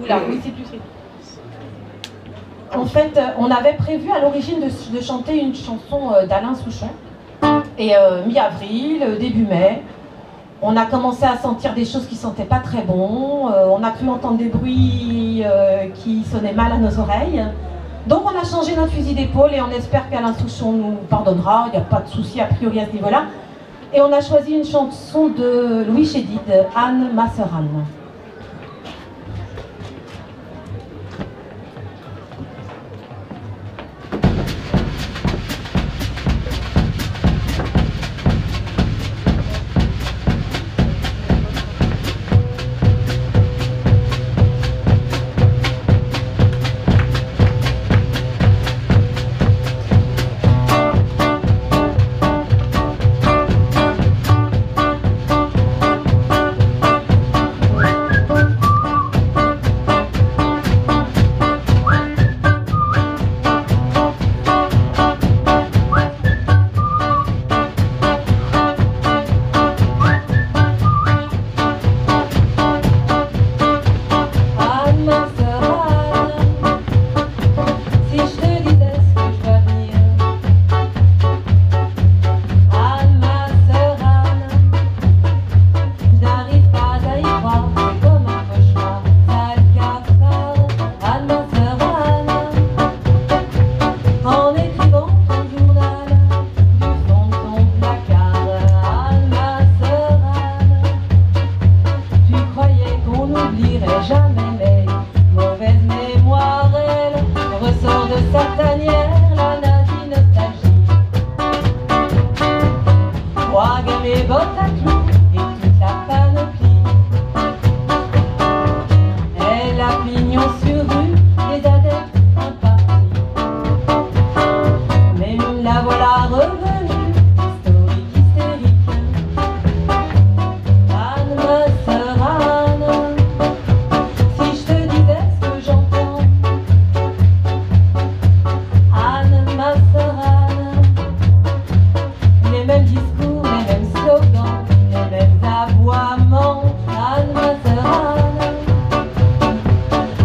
Oula, oui, c'est En fait, euh, on avait prévu à l'origine de, chanter une chanson euh, d'Alain Souchon. Et euh, mi-avril, début mai, on a commencé à sentir des choses qui sentaient pas très bon. on a cru entendre des bruits qui sonnaient mal à nos oreilles. Donc on a changé notre fusil d'épaule et on espère qu'Alain Souchon nous pardonnera. Il n'y a pas de souci a priori à ce niveau-là. Et on a choisi une chanson de Louis Chédid, Anne Masseran.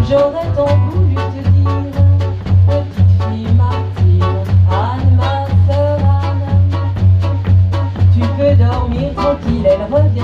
J'aurais tant voulu te dire, petite fille martyre, Anne, ma sœur Anne, tu peux dormir tranquille, elle revient.